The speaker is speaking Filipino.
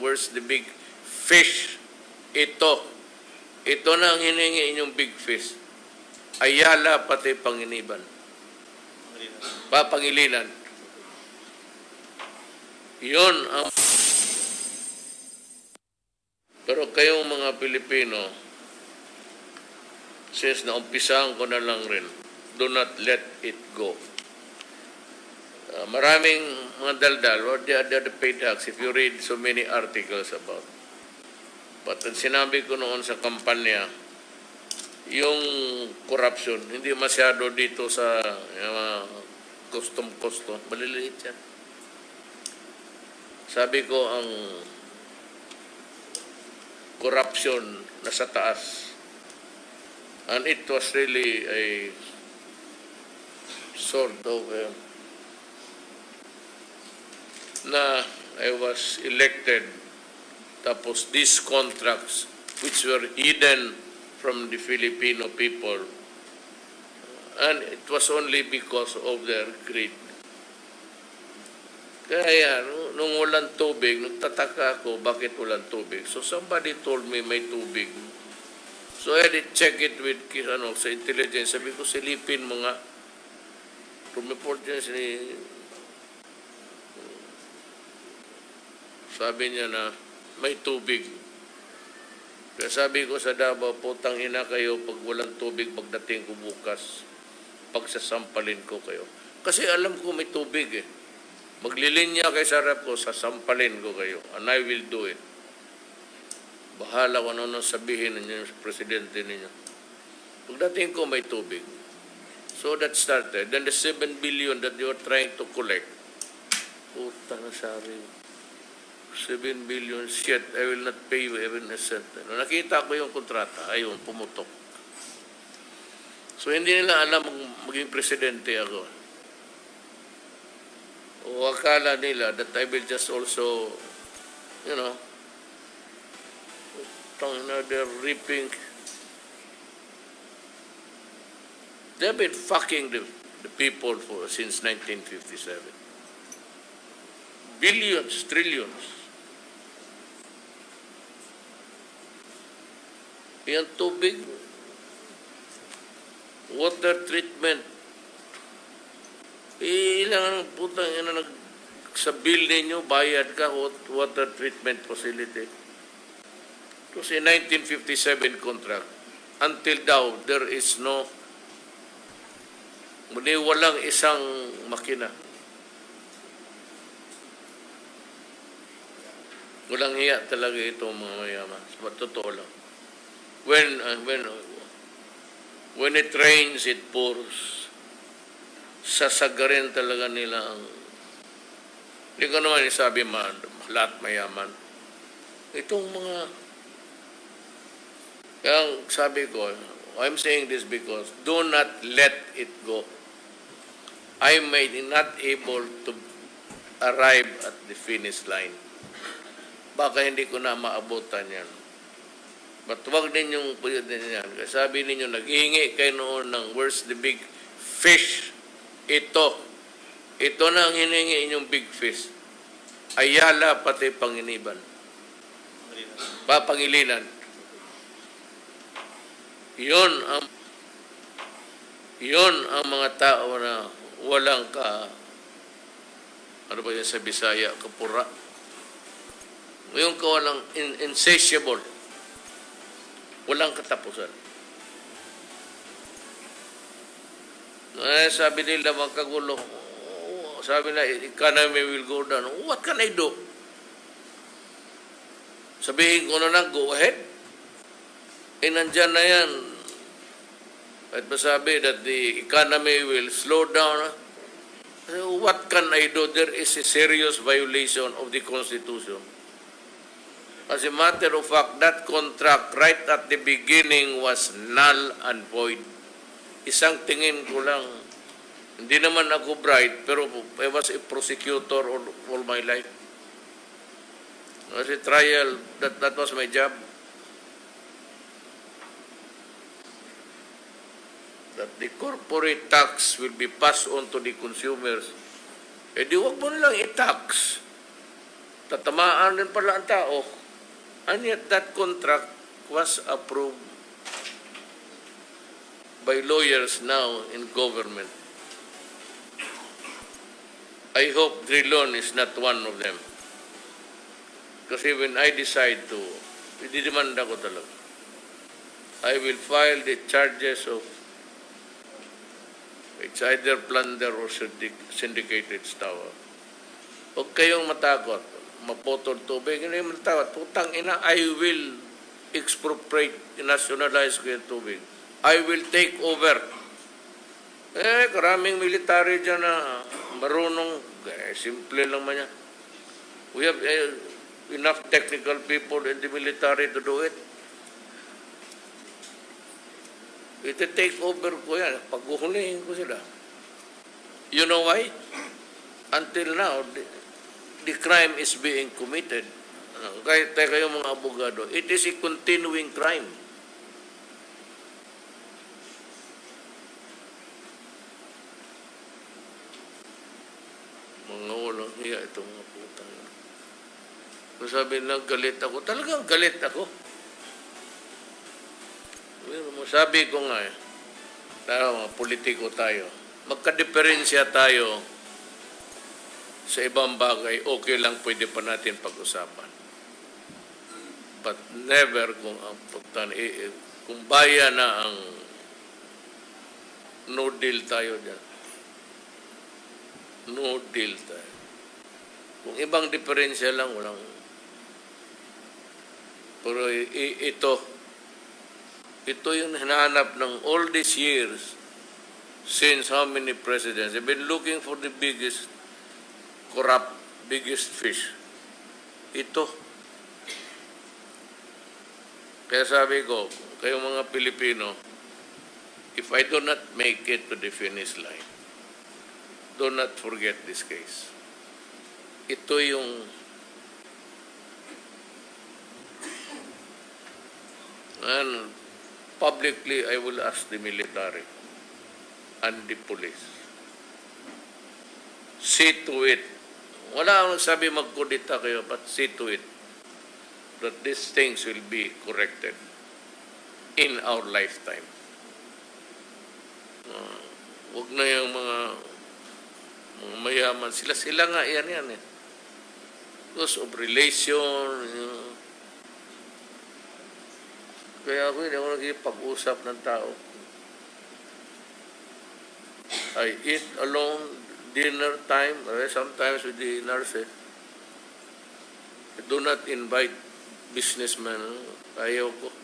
where's the big fish? Ito. Ito na ang hiningi inyong big fish. Ayala pati Panginiban. Papangilinan. Yun ang... Pero kayong mga Pilipino, since naumpisahan ko na lang rin, do not let it go. Uh, maraming mga daldal, or they are the paid hacks if you read so many articles about. But sinabi ko noon sa kampanya, yung corruption, hindi masyado dito sa uh, custom-custom. Maliliit yan. Sabi ko ang corruption nasa taas. And it was really a sort of uh, na I was elected tapos these contracts which were hidden from the Filipino people and it was only because of their greed. Kaya nung, walang tubig, nagtataka ako bakit walang tubig. So somebody told me may tubig. So I did check it with ano, sa intelligence. Sabi ko, silipin mo nga. Rumeport niya si sabi niya na may tubig. Kaya sabi ko sa Davao, putang ina kayo pag walang tubig pagdating ko bukas. Pagsasampalin ko kayo. Kasi alam ko may tubig eh. Maglilinya kay sa ko, sasampalin ko kayo. And I will do it. Bahala ko ano sabihin ninyo sa presidente ninyo. Pagdating ko may tubig. So that started. Then the 7 billion that you are trying to collect, puta na sari. 7 billion, shit, I will not pay you even a cent. Ano, nakita ko yung kontrata, ayun, pumutok. So hindi nila alam mag- maging presidente ako. O akala nila that I will just also, you know, they're reaping They've been fucking the, the people for since 1957. Billions, trillions. Yan tubig, water treatment. Ilang ang putang ina nag sa bill ninyo, bayad ka wat- water treatment facility. It was a 1957 contract. Until now, there is no Muli walang isang makina. Walang hiya talaga itong mga mayaman. Sa totoo lang. When, uh, when, when it rains, it pours. Sasagarin talaga nila ang hindi ko naman isabi man, lahat mayaman. Itong mga kaya sabi ko, I'm saying this because do not let it go. I may not able to arrive at the finish line. Baka hindi ko na maabutan yan. But wag ninyong pwede yan. Sabi ninyo, naghihingi kayo noon ng where's the big fish? Ito. Ito na ang hiningi inyong big fish. Ayala pati Panginiban. Papangilinan. Yun ang yun ang mga tao na walang ka ano ba yan sa Bisaya, kapura. Ngayon ka walang in, insatiable. Walang katapusan. Eh, sabi nila magkagulo, oh, sabi na, economy will go down. What can I do? Sabihin ko na lang, go ahead. Eh, nandyan na yan. At masabi that the economy will slow down. So what can I do? There is a serious violation of the Constitution. As a matter of fact, that contract right at the beginning was null and void. Isang tingin ko lang, hindi naman ako bright, pero I was a prosecutor all, all my life. As a trial, that, that was my job. that the corporate tax will be passed on to the consumers. Eh di wag mo nilang i-tax. tatamaan din pala ang tao. And yet that contract was approved by lawyers now in government. I hope Drilon is not one of them. Kasi when I decide to, ididemanda ko talaga. I will file the charges of it's either plunder or syndic- syndicated tower. Huwag kayong matakot. Mapotol tubig. Hindi yung matakot. Putang ina, I will expropriate, nationalize ko yung tubig. I will take over. Eh, karaming military dyan na marunong. Eh, simple lang man yan. We have eh, enough technical people in the military to do it. Ito take over ko yan. Paghuhulihin ko sila. You know why? Until now, the, crime is being committed. Ano, Kahit tayo kayo mga abogado, it is a continuing crime. Mga walang hiya itong mga putang. sabi lang galit ako, talagang galit ako. Sabi ko nga eh, tayo mga politiko tayo, magka-diferensya tayo sa ibang bagay, okay lang pwede pa natin pag-usapan. But never kung ang pagtan, eh, eh, kung baya na ang no deal tayo dyan. No deal tayo. Kung ibang diferensya lang, walang pero ito, ito yung hinahanap ng all these years since how many presidents. They've been looking for the biggest corrupt, biggest fish. Ito. Kaya sabi ko, kayong mga Pilipino, if I do not make it to the finish line, do not forget this case. Ito yung And publicly, I will ask the military and the police. See to it. Wala akong sabi magkudita kayo, but see to it that these things will be corrected in our lifetime. Uh, wag na yung mga, mga mayaman. Sila, sila nga yan yan eh. Because of relation, you know, kaya ako hindi ako nagkipag-usap ng tao. I eat alone, dinner time, eh, sometimes with the nurse. Eh. Do not invite businessmen. Ayaw ko.